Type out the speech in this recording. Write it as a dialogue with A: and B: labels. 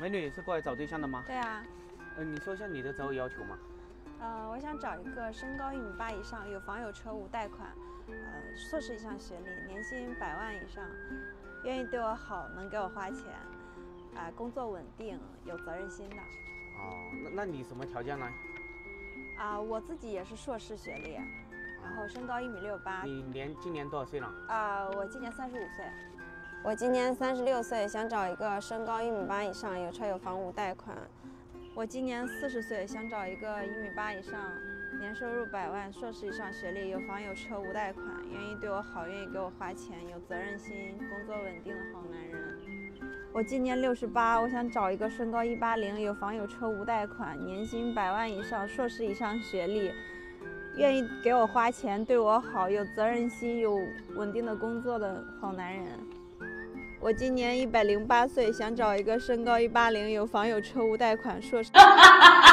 A: 美女是过来找对象的吗？
B: 对啊，
A: 呃、你说一下你的择偶要求嘛。
B: 呃，我想找一个身高一米八以上，有房有车无贷款，呃，硕士以上学历，年薪百万以上，愿意对我好，能给我花钱，啊、工作稳定，有责任心的。
A: 哦，那那你什么条件呢？
B: 啊、我自己也是硕士学历，然后身高一米六八，
A: 你年今年多少岁了？
B: 啊、我今年三十五岁。我今年三十六岁，想找一个身高一米八以上，有车有房无贷款。我今年四十岁，想找一个一米八以上，年收入百万，硕士以上学历，有房有车无贷款，愿意对我好，愿意给我花钱，有责任心，工作稳定的好男人。我今年六十八，我想找一个身高一八零，有房有车无贷款，年薪百万以上，硕士以上学历，愿意给我花钱，对我好，有责任心，有稳定的工作的好男人。我今年一百零八岁，想找一个身高一八零、有房有车无贷款、硕士。